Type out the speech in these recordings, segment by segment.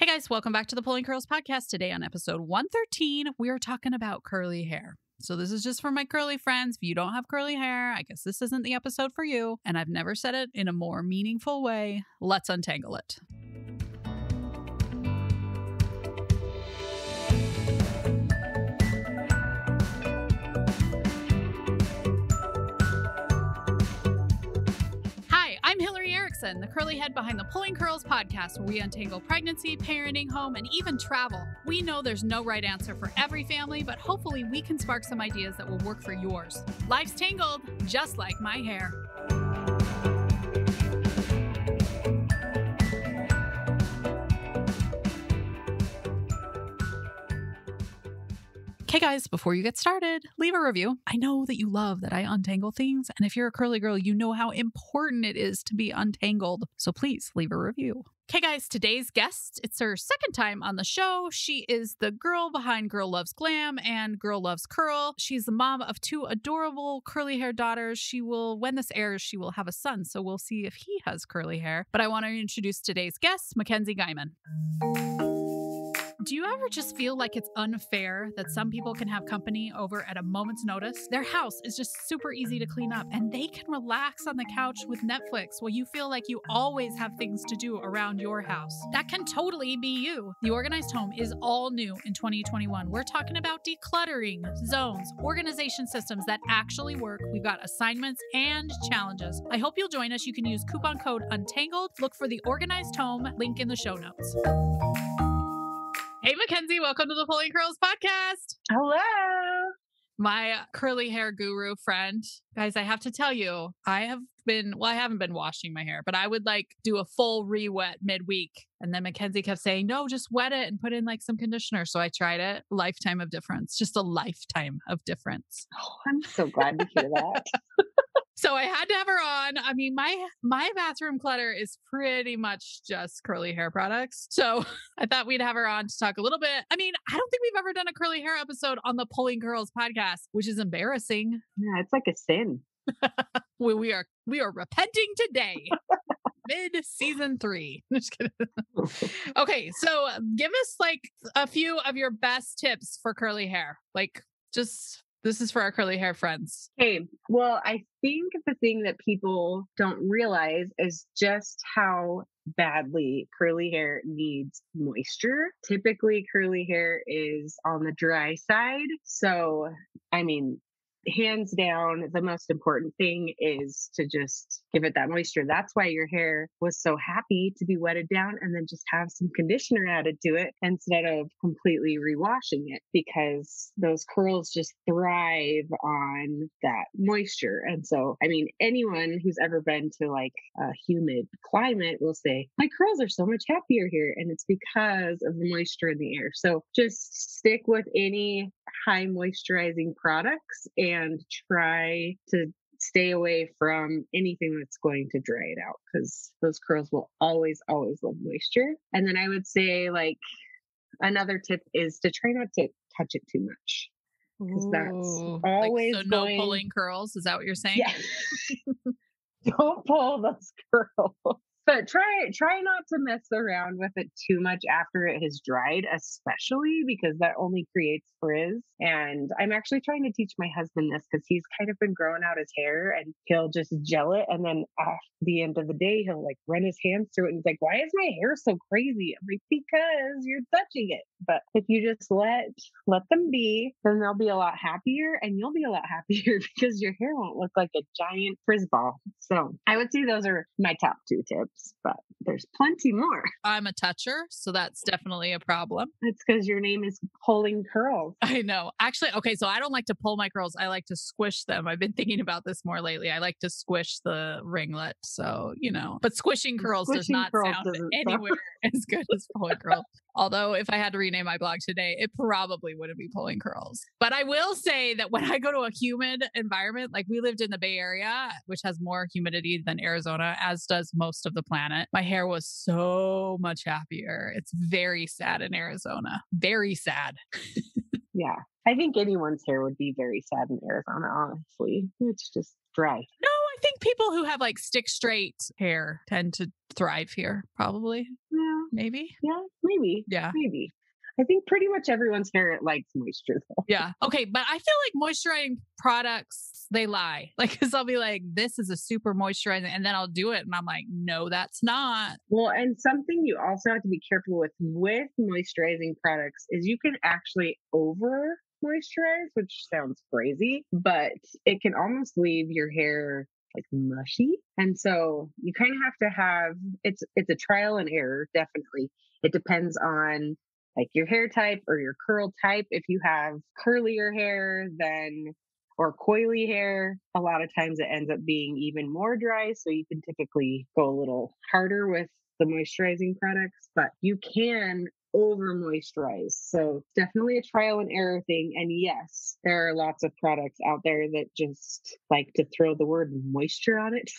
Hey guys, welcome back to the Pulling Curls podcast. Today on episode 113, we are talking about curly hair. So, this is just for my curly friends. If you don't have curly hair, I guess this isn't the episode for you. And I've never said it in a more meaningful way. Let's untangle it. Erickson, the curly head behind the Pulling Curls podcast, where we untangle pregnancy, parenting, home, and even travel. We know there's no right answer for every family, but hopefully we can spark some ideas that will work for yours. Life's tangled, just like my hair. Okay, guys, before you get started, leave a review. I know that you love that I untangle things, and if you're a curly girl, you know how important it is to be untangled. So please leave a review. Okay, guys, today's guest, it's her second time on the show. She is the girl behind Girl Loves Glam and Girl Loves Curl. She's the mom of two adorable curly hair daughters. She will, when this airs, she will have a son, so we'll see if he has curly hair. But I want to introduce today's guest, McKenzie Guymon. Do you ever just feel like it's unfair that some people can have company over at a moment's notice? Their house is just super easy to clean up and they can relax on the couch with Netflix while you feel like you always have things to do around your house. That can totally be you. The organized home is all new in 2021. We're talking about decluttering, zones, organization systems that actually work. We've got assignments and challenges. I hope you'll join us. You can use coupon code UNTANGLED. Look for the organized home link in the show notes. Hey, McKenzie, welcome to the Pulling Curls podcast. Hello. My curly hair guru friend. Guys, I have to tell you, I have been, well, I haven't been washing my hair, but I would like do a full re wet midweek. And then McKenzie kept saying, no, just wet it and put in like some conditioner. So I tried it. Lifetime of difference, just a lifetime of difference. Oh, I'm so glad to hear that. So I had to have her on. I mean, my my bathroom clutter is pretty much just curly hair products. So I thought we'd have her on to talk a little bit. I mean, I don't think we've ever done a curly hair episode on the Pulling Curls podcast, which is embarrassing. yeah, it's like a sin. we, we are we are repenting today. Mid season three. Just kidding. okay, so give us like a few of your best tips for curly hair. Like just this is for our curly hair friends. Okay. Well, I think the thing that people don't realize is just how badly curly hair needs moisture. Typically, curly hair is on the dry side. So, I mean, hands down, the most important thing is to just give it that moisture. That's why your hair was so happy to be wetted down and then just have some conditioner added to it instead of completely rewashing it because those curls just thrive on that moisture. And so, I mean, anyone who's ever been to like a humid climate will say, My curls are so much happier here. And it's because of the moisture in the air. So just stick with any high moisturizing products and try to stay away from anything that's going to dry it out because those curls will always, always love moisture. And then I would say, like, another tip is to try not to touch it too much. Because that's always like, so no pulling curls. Is that what you're saying? Yeah. Don't pull those curls. But try try not to mess around with it too much after it has dried, especially because that only creates frizz. And I'm actually trying to teach my husband this because he's kind of been growing out his hair and he'll just gel it. And then at the end of the day, he'll like run his hands through it and he's like, Why is my hair so crazy? I'm like, Because you're touching it. But if you just let let them be, then they'll be a lot happier and you'll be a lot happier because your hair won't look like a giant frizz ball. So I would say those are my top two tips, but there's plenty more. I'm a toucher, so that's definitely a problem. It's because your name is pulling curls. I know. Actually, okay, so I don't like to pull my curls. I like to squish them. I've been thinking about this more lately. I like to squish the ringlet. So, you know, but squishing curls does not curls sound- anywhere as good as pulling curls. Although, if I had to rename my blog today, it probably wouldn't be pulling curls. But I will say that when I go to a humid environment, like we lived in the Bay Area, which has more humidity than Arizona, as does most of the planet, my hair was so much happier. It's very sad in Arizona. Very sad. Yeah. I think anyone's hair would be very sad in Arizona, honestly. It's just dry. No, I think people who have like stick straight hair tend to thrive here, probably. Yeah, Maybe. yeah, maybe, Yeah. maybe. I think pretty much everyone's hair likes moisture though. Yeah. Okay. But I feel like moisturizing products, they lie. Like, cause I'll be like, this is a super moisturizing. And then I'll do it. And I'm like, no, that's not. Well, and something you also have to be careful with with moisturizing products is you can actually over moisturize, which sounds crazy, but it can almost leave your hair like mushy. And so you kind of have to have it's it's a trial and error, definitely. It depends on like your hair type or your curl type. If you have curlier hair, then or coily hair, a lot of times it ends up being even more dry. So you can typically go a little harder with the moisturizing products, but you can over moisturize. So definitely a trial and error thing. And yes, there are lots of products out there that just like to throw the word moisture on it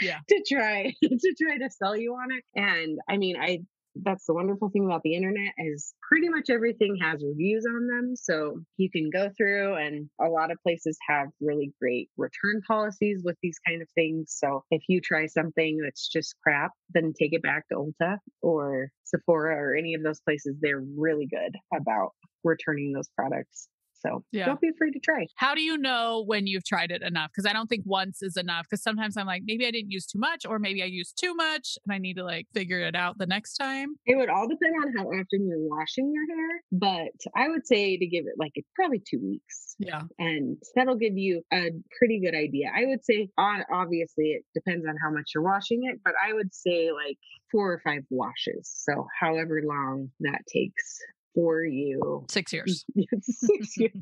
Yeah. to try to try to sell you on it. And I mean, I that's the wonderful thing about the internet is pretty much everything has reviews on them so you can go through and a lot of places have really great return policies with these kind of things so if you try something that's just crap then take it back to ulta or sephora or any of those places they're really good about returning those products so Yeah. don't be afraid to try How do you know when you've tried it enough? Because I don't think once is enough. Because sometimes I'm like, maybe I didn't use too much, or maybe I used too much, and I need to like figure it out the next time. It would all depend on how often you're washing your hair, but I would say to give it like probably two weeks. Yeah. And that'll give you a pretty good idea. I would say, on obviously, it depends on how much you're washing it, but I would say like four or five washes. So, however long that takes for you. Six years. Six years.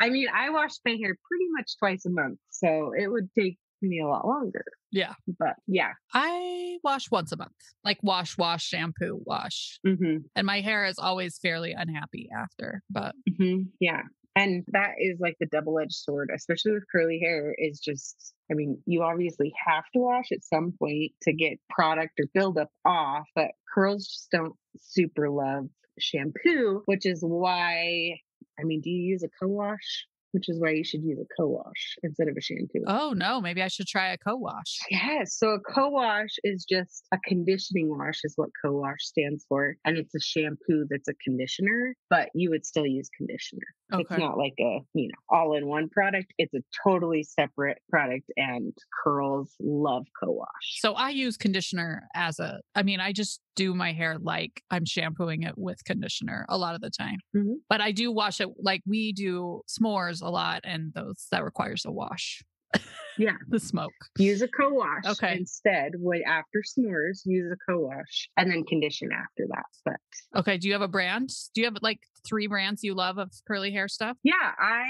I mean, I wash my hair pretty much twice a month, so it would take me a lot longer. Yeah. But yeah. I wash once a month, like wash, wash, shampoo, wash. hmm And my hair is always fairly unhappy after. But hmm Yeah. And that is like the double edged sword, especially with curly hair, is just, I mean, you obviously have to wash at some point to get product or buildup off, but curls just don't super love shampoo, which is why, I mean, do you use a co wash? Which is why you should use a co wash instead of a shampoo. oh no, maybe I should try a co wash. Yes. So a co-wash is just a conditioning wash is what co-wash stands for. And it's a shampoo that's a conditioner, but you would still use conditioner. Okay. It's not like a, you know, all-in-one product. It's a totally separate product and curls love co-wash. So I use conditioner as a, I mean, I just do my hair like I'm shampooing it with conditioner a lot of the time. Mhm. But I do wash it like we do s'mores a lot, and those that requires a wash. Yeah. the smoke. Use a co-wash Okay. instead. When after s'mores, use a co-wash and then condition after that. But Okay. Do you have a brand? Do you have like three brands you love of curly hair stuff? yeah, I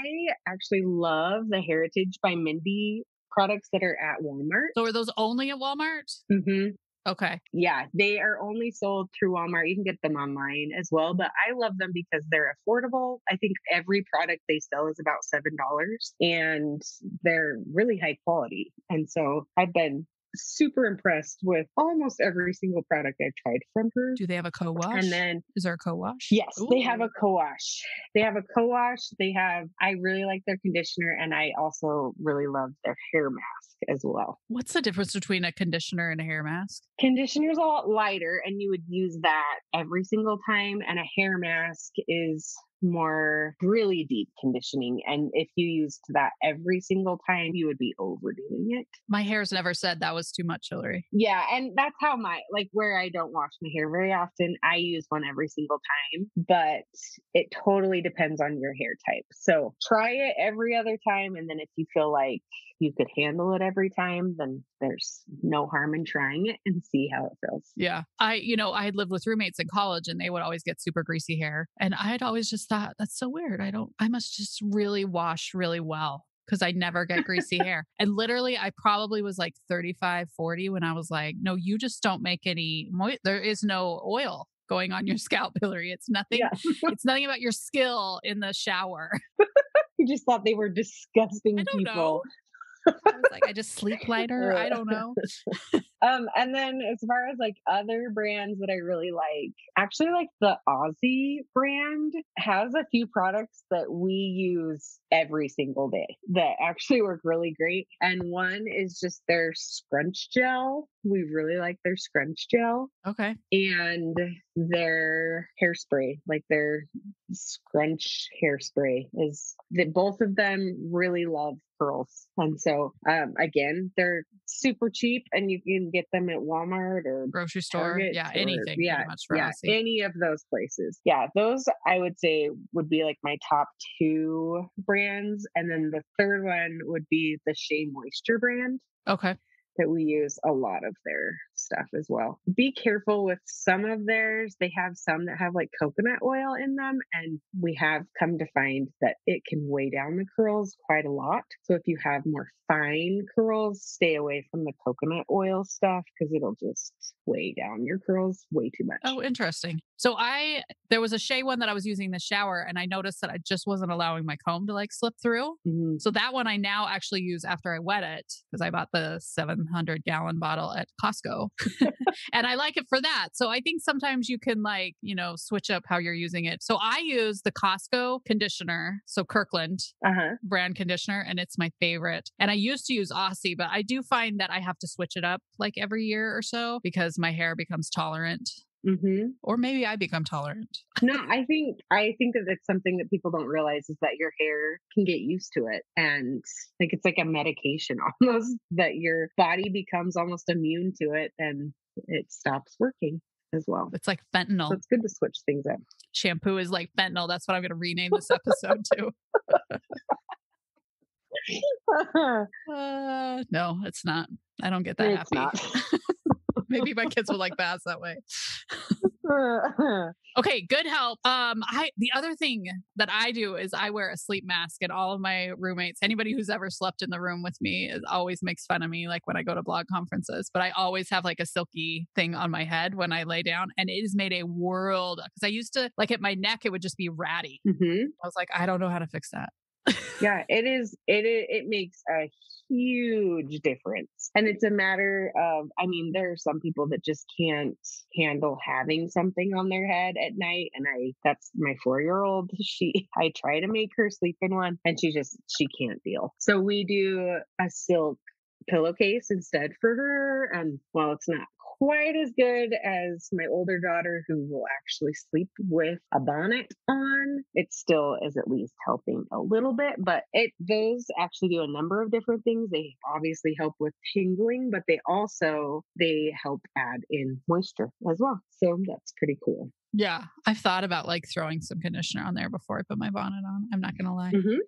actually love the Hairitage by Mindy products that are at Walmart. So are those only at Walmart? hmm Okay. Yeah, they are only sold through Walmart. You can get them online as well, but I love them because they're affordable. I think every product they sell is about $7 and they're really high quality. And so I've been super impressed with almost every single product I've tried from her. Do they have a co wash? And then is there a co wash? Yes, they have a co-wash. They have a co-wash. They have I really like their conditioner and I also really love their hair mask as well. What's the difference between a conditioner and a hair mask? Conditioner's a lot lighter and you would use that every single time and a hair mask is more really deep conditioning and if you used that every single time you would be overdoing it. My hair's never said that was too much, Hillary. Yeah, and that's how my like where I don't wash my hair very often, I use one every single time, but it totally depends on your hair type. So try it every other time and then if you feel like you could handle it every time, then there's no harm in trying it and see how it feels. Yeah. I, you know, I had lived with roommates in college and they would always get super greasy hair. And I'd always just that's so weird. I don't, I must just really wash really well because I never get greasy hair. And literally, I probably was like 35, 40 when I was like, no, you just don't make any, mo- there is no oil going on your scalp, Hillary. It's nothing, Yeah. it's nothing about your skill in the shower. you just thought they were disgusting I don't people. know. I was like, I just sleep lighter. I don't know. Um, and then as far as like other brands that I really like, actually like the Aussie brand has a few products that we use every single day that actually work really great. And one is just their scrunch gel. We really like their scrunch gel. Okay. And their hairspray, like their scrunch hairspray is that both of them really love curls. And so um again, they're super cheap and you can get them at Walmart or grocery store. Target yeah, or- anything. yeah, pretty much for yeah, any of those places. Yeah, those I would say would be like my top two brands. And then the third one would be the Shea Moisture brand okay. that we use a lot of their stuff as well. Be careful with some of theirs. They have some that have like coconut oil in them, and we have come to find that it can weigh down the curls quite a lot. So if you have more fine curls, stay away from the coconut oil stuff because it'll just weigh down your curls way too much. Oh, interesting. So I there was a Shea one that I was using in the shower, and I noticed that I just wasn't allowing my comb to like slip through. Mhm. So that one I now actually use after I wet it because I bought the 700 gallon bottle at Costco. and I like it for that. So I think sometimes you can like, you know, switch up how you're using it. So I use the Costco conditioner, so Kirkland Uh-huh. brand conditioner, and it's my favorite. And I used to use Aussie, but I do find that I have to switch it up like every year or so because my hair becomes tolerant. Hmm Or maybe I become tolerant. No, I think I think that it's something that people don't realize is that your hair can get used to it, and like it's like a medication almost that your body becomes almost immune to it, and it stops working as well. It's like So fentanyl. it's good to switch things up. Shampoo is like fentanyl. That's what I'm going to rename this episode to. Uh, no, it's not. I don't get that it's happy. Maybe my kids would like baths that way. Okay, good help. Um, I the other thing that I do is I wear a sleep mask, and all of my roommates, anybody who's ever slept in the room with me, is always makes fun of me, like when I go to blog conferences. But I always have like a silky thing on my head when I lay down, and it has made a world because I used to like at my neck, it would just be ratty. hmm I was like, I don't know how to fix that. Yeah, it is. It it makes a huge difference, and it's a matter of. I mean, there are some people that just can't handle having something on their head at night, and I. That's my four year old. She. I try to make her sleep in one, and she just she can't deal. So we do a silk pillowcase instead for her, and while it's not quite as good as my older daughter who will actually sleep with a bonnet on it still is at least helping a little bit but it those actually do a number of different things they obviously help with tingling but they also they help add in moisture as well so that's pretty cool Yeah, I've thought about like throwing some conditioner on there before I put my bonnet on. I'm not gonna lie. Mhm.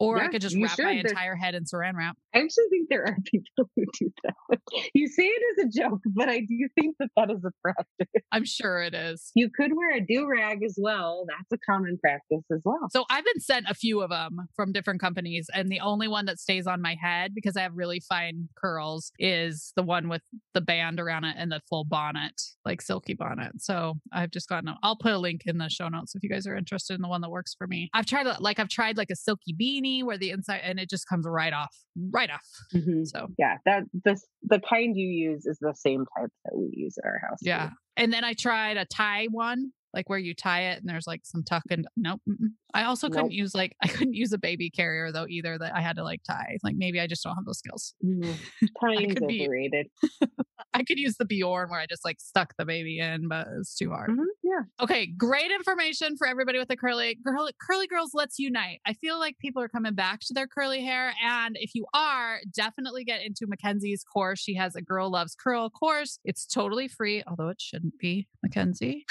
Or I could just wrap my should. There's- entire head in saran wrap. I actually think there are people who do that. You say it as a joke, but I do think that that is a practice. I'm sure it is. You could wear a do rag as well. That's a common practice as well. So I've been sent a few of them from different companies, and the only one that stays on my head because I have really fine curls is the one with the band around it and the full bonnet, like silky bonnet. So I've just gotten. I'll put a link in the show notes if you guys are interested in the one that works for me. I've tried like I've tried like a silky beanie where the inside and it just comes right off, right off. Mhm. So Yeah, that the the kind you use is the same type that we use at our house. too. yeah, and then I tried a tie one. Like where you tie it and there's like some tuck and nope. I also couldn't Nope. use like I couldn't use a baby carrier though either that I had to like tie. Like maybe I just don't have those skills. Mhm. Tying's could be- overrated. I could use the Bjorn where I just like stuck the baby in, but it's too hard. Mhm, Yeah. Okay, great information for everybody with the curly girl curly girls let's unite. I feel like people are coming back to their curly hair and if you are, definitely get into McKenzie's course. She has a girl loves curl course. It's totally free, although it shouldn't be, McKenzie.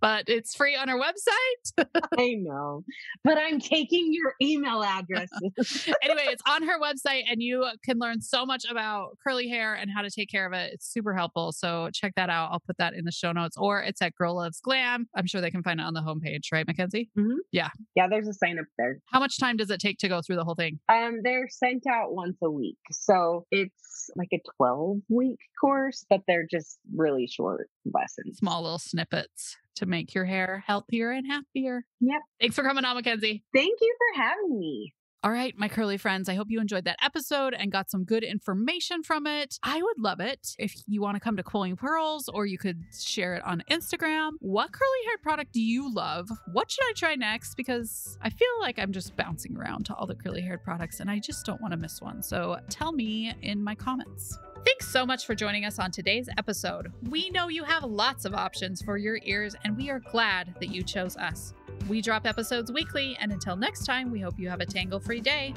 But it's free on our website. I know, but I'm taking your email addresses. anyway, it's on her website and you can learn so much about curly hair and how to take care of it. It's super helpful. So check that out. I'll put that in the show notes or it's at Girl Loves Glam. I'm sure they can find it on the homepage, right, McKenzie? yeah, Yeah, there's a sign up there. How much time does it take to go through the whole thing? Um, they're sent out once a week, so it's like a 12 week course, but they're just really short lessons. Small little snippets to make your hair healthier and happier. Yep. Thanks for coming on, McKenzie. Thank you for having me. All right, my curly friends, I hope you enjoyed that episode and got some good information from it. I would love it if you want to come to Pulling Curls or you could share it on Instagram. What curly hair product do you love? What should I try next? Because I feel like I'm just bouncing around to all the curly haired products and I just don't want to miss one. So tell me in my comments. Thanks so much for joining us on today's episode. We know you have lots of options for your ears, and we are glad that you chose us. We drop episodes weekly, and until next time, we hope you have a tangle free day.